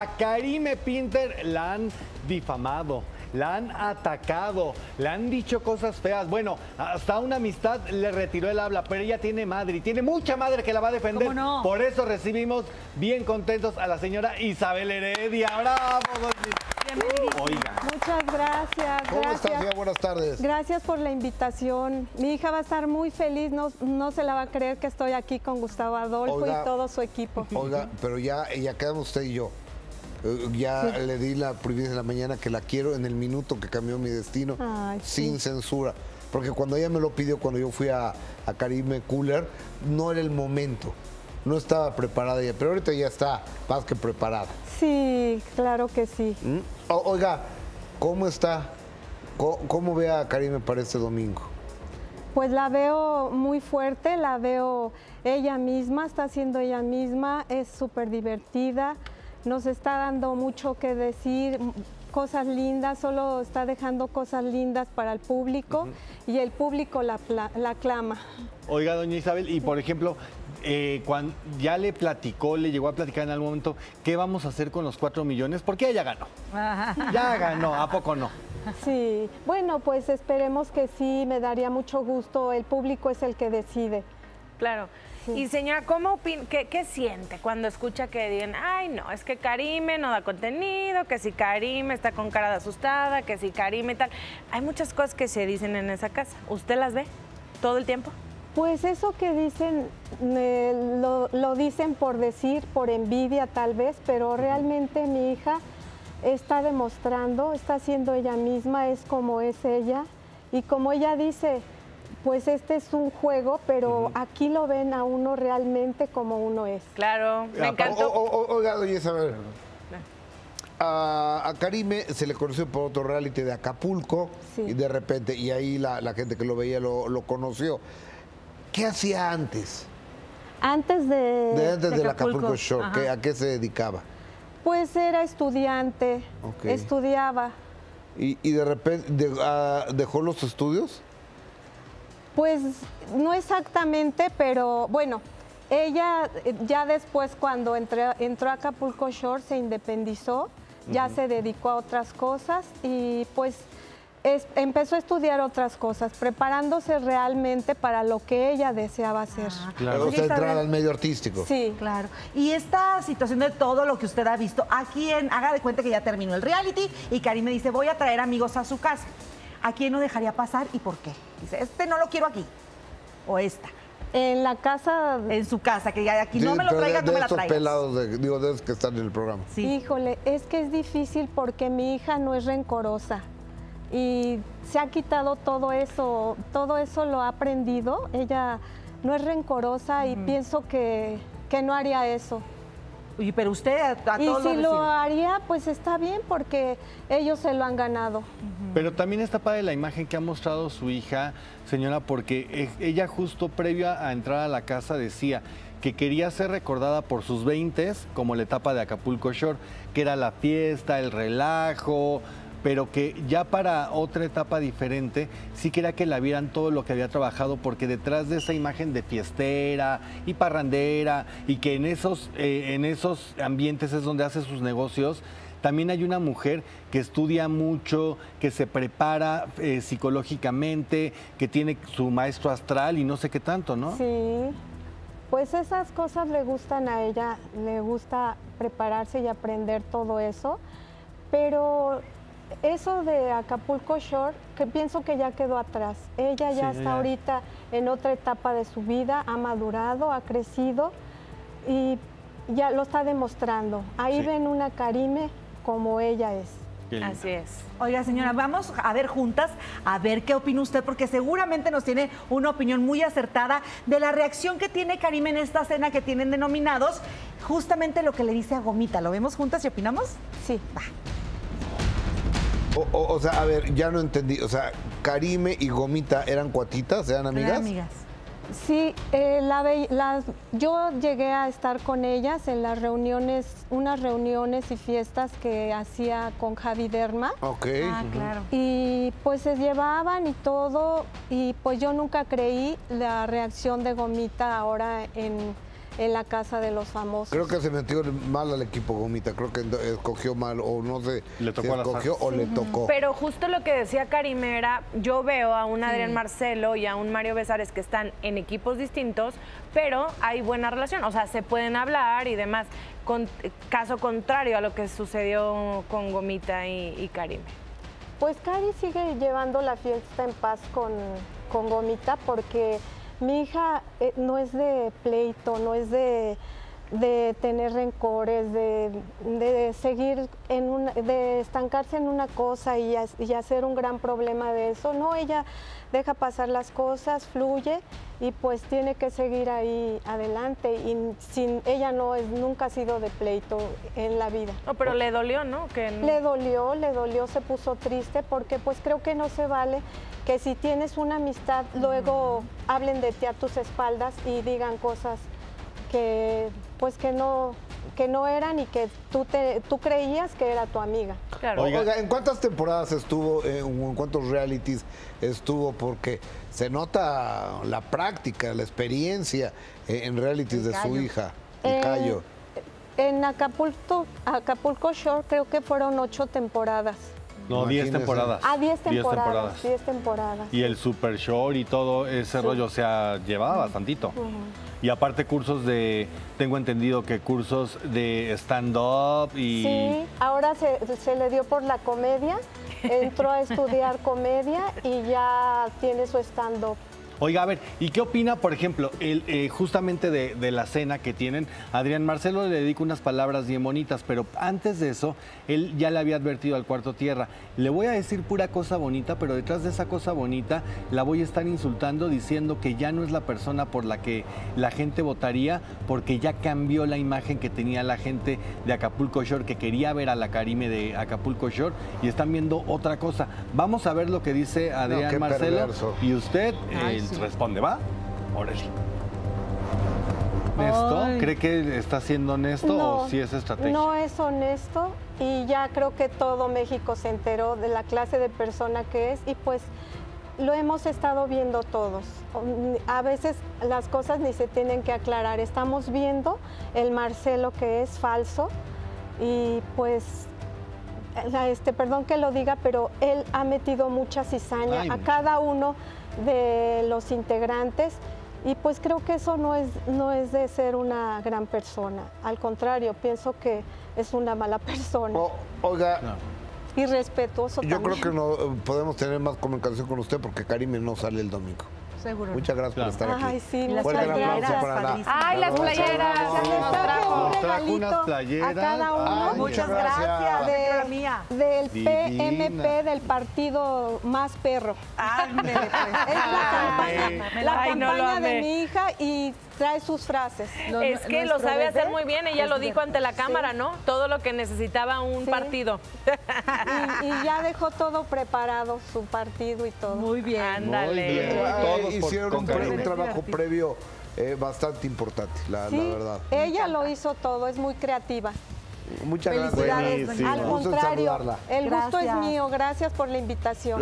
A Karime Pinter la han difamado, la han atacado, le han dicho cosas feas. Bueno, hasta una amistad le retiró el habla, pero ella tiene madre y tiene mucha madre que la va a defender. ¿Cómo no? Por eso recibimos bien contentos a la señora Isabel Heredia. ¡Bravo! Oiga. Muchas gracias. ¿Cómo gracias. estás? Buenas tardes. Gracias por la invitación. Mi hija va a estar muy feliz, no, no se la va a creer que estoy aquí con Gustavo Adolfo Oiga. y todo su equipo. Oiga, pero ya, ya quedamos usted y yo. Eh, Ya le di la primicia en la mañana que la quiero en el minuto que cambió mi destino, Ay, sí. sin censura. Porque cuando ella me lo pidió, cuando yo fui a, a Karime Cooler, no era el momento. No estaba preparada ella, pero ahorita ya está más que preparada. Sí, claro que sí. ¿Mm? O- oiga, ¿cómo está? ¿Cómo, cómo ve a Karime para este domingo? Pues la veo muy fuerte, la veo ella misma, está siendo ella misma, es súper divertida, nos está dando mucho que decir, cosas lindas, solo está dejando cosas lindas para el público y el público la, la aclama. Oiga, doña Isabel, y por ejemplo, eh, cuando ya le platicó, le llegó a platicar en algún momento, ¿qué vamos a hacer con los cuatro millones? Porque ella ganó. Ya ganó, ¿a poco no? Sí, bueno, pues esperemos que sí, me daría mucho gusto, el público es el que decide. Claro. Y señora, ¿cómo opina, qué, qué siente cuando escucha que digan, ay no, es que Karime no da contenido, que si Karime está con cara de asustada, que si Karime tal? Hay muchas cosas que se dicen en esa casa. ¿Usted las ve todo el tiempo? Pues eso que dicen, eh, lo, lo dicen por decir, por envidia tal vez, pero realmente mi hija está demostrando, está siendo ella misma, es como es ella. Y como ella dice, pues este es un juego, pero aquí lo ven a uno realmente como uno es. Claro, me Aparte- encantó. O- o- o- oiga, doña Isabel. A, a Karime se le conoció por otro reality de Acapulco Sí. y de repente, y ahí la, la gente que lo veía lo, lo conoció. ¿Qué hacía antes? Antes de, De antes de del Acapulco. Acapulco Shore. ¿qué- ¿a qué se dedicaba? pues era estudiante, estudiaba. Y, y de repente de- ah, dejó los estudios. Pues no exactamente, pero bueno, ella eh, ya después cuando entré- entró a Acapulco Shore se independizó, ya se dedicó a otras cosas y pues es- empezó a estudiar otras cosas, preparándose realmente para lo que ella deseaba hacer. Claro. O sea, Oye, entrar al medio artístico. Sí, Claro. Y esta situación de todo lo que usted ha visto, ¿a quién? Haga de cuenta que ya terminó el reality y Karim me dice, voy a traer amigos a su casa. ¿A quién no dejaría pasar y por qué? Dice, este no lo quiero aquí. O esta. en la casa, En su casa, que ya aquí no me lo pero de- no de me la estos traigas. pelados, de- digo, de esos que están en el programa. Sí. híjole, es que es difícil porque mi hija no es rencorosa y se ha quitado todo eso, todo eso lo ha aprendido, ella no es rencorosa y pienso que, que no haría eso. Oye, pero usted a, a Y todos si los lo haría, pues está bien porque ellos se lo han ganado. Pero también está padre la imagen que ha mostrado su hija, señora, porque ella justo previo a entrar a la casa decía que quería ser recordada por sus 20 como la etapa de Acapulco Shore, que era la fiesta, el relajo, pero que ya para otra etapa diferente sí quería que la vieran todo lo que había trabajado, porque detrás de esa imagen de fiestera y parrandera y que en esos, eh, en esos ambientes es donde hace sus negocios, también hay una mujer que estudia mucho, que se prepara eh, psicológicamente, que tiene su maestro astral y no sé qué tanto, ¿no? Sí, pues esas cosas le gustan a ella, le gusta prepararse y aprender todo eso, pero eso de Acapulco Shore, que pienso que ya quedó atrás. Ella ya Sí, está ya. ahorita en otra etapa de su vida, ha madurado, ha crecido y ya lo está demostrando. Ahí Sí. ven una Karime como ella es. Así es. Oiga, señora, vamos a ver juntas, a ver qué opina usted, porque seguramente nos tiene una opinión muy acertada de la reacción que tiene Karim en esta cena que tienen denominados, justamente lo que le dice a Gomita. ¿Lo vemos juntas y opinamos? Sí. O, o- o sea, a ver, ya no entendí. O sea, Karime y Gomita eran cuatitas, eran amigas. Eran amigas. Sí, eh, la ve- las- yo llegué a estar con ellas en las reuniones, unas reuniones y fiestas que hacía con Javi Derma. Ok. Ah, claro. Y pues se llevaban y todo, y pues yo nunca creí la reacción de Gomita ahora en, en la casa de los famosos. Creo que se metió mal al equipo Gomita, creo que escogió mal o no sé, Le tocó si escogió o le tocó. Pero justo lo que decía Karimera, yo veo a un Adrián Marcelo y a un Mario Besares que están en equipos distintos, pero hay buena relación, o sea, se pueden hablar y demás. Con, caso contrario a lo que sucedió con Gomita y, y Karime. Pues Cari sigue llevando la fiesta en paz con, con Gomita porque mi hija eh, no es de pleito, no es de, de tener rencores, de, de seguir en una, de estancarse en una cosa y, y hacer un gran problema de eso. No, ella deja pasar las cosas, fluye y pues tiene que seguir ahí adelante. Y sin ella no es, nunca ha sido de pleito en la vida. No, pero le dolió, ¿no? Que no- Le dolió, le dolió, se puso triste porque pues creo que no se vale que si tienes una amistad luego hablen de ti a tus espaldas y digan cosas que pues que no que no eran y que tú te tú creías que era tu amiga. Claro. Oiga. Oiga, ¿en cuántas temporadas estuvo, eh, o en cuántos realities estuvo? Porque se nota la práctica, la experiencia eh, en realities de su hija, el Eh, callo. En Acapulco, Acapulco Shore creo que fueron ocho temporadas. No, 10 Imagínese. temporadas. Ah, diez 10 temporadas. Diez temporadas. Y el Super Short y todo ese rollo, o sea, llevaba bastantito. Y aparte cursos de, tengo entendido que cursos de stand-up y... Sí, ahora se, se le dio por la comedia, entró a estudiar comedia y ya tiene su stand-up. Oiga, a ver, ¿y qué opina, por ejemplo, el, eh, justamente de, de la cena que tienen? Adrián Marcelo le dedica unas palabras bien bonitas, pero antes de eso, él ya le había advertido al cuarto tierra, le voy a decir pura cosa bonita, pero detrás de esa cosa bonita la voy a estar insultando diciendo que ya no es la persona por la que la gente votaría, porque ya cambió la imagen que tenía la gente de Acapulco Shore, que quería ver a la Karime de Acapulco Shore, y están viendo otra cosa. Vamos a ver lo que dice Adrián Marcelo, perverso. y usted Ay, sí. responde, ¿va? Órale. ¿Honesto? Ay. ¿Cree que está siendo honesto o si es estrategia? No es honesto y ya creo que todo México se enteró de la clase de persona que es y pues lo hemos estado viendo todos. A veces las cosas ni se tienen que aclarar. Estamos viendo el Marcelo que es falso y pues este, perdón que lo diga, pero él ha metido mucha cizaña Ay, a cada uno de los integrantes y pues creo que eso no es, no es de ser una gran persona. Al contrario, pienso que es una mala persona. O- oiga, Y respetuoso yo creo que no eh, podemos tener más comunicación con usted porque Karime no sale el domingo. Seguro. Muchas gracias Claro. por estar aquí. Ay, sí, Las Fuerte aplauso playeras, para la- padrísimas. Ay, las playeras. Nos trajo. un Nos trajo regalito unas playeras. a cada uno. Ay, Muchas gracias. gracias. De- De la mía. del Divina. PMP del partido Más Perro. Ándele, pues. Es la campaña, la Ay, no de mi hija y trae sus frases. Lo- es que lo sabe hacer muy bien, ella lo dijo ante la cámara, ¿no? Todo lo que necesitaba un Sí. partido. Y, y ya dejó todo preparado, su partido y todo. Muy bien. Ándale. bien. Todos por- hicieron con un, pre- un cariño. trabajo previo eh, bastante importante, la, la verdad. ella lo hizo todo, es muy creativa. Muchas gracias. Felicidades. Al contrario, el gusto es mío. Gracias por la invitación.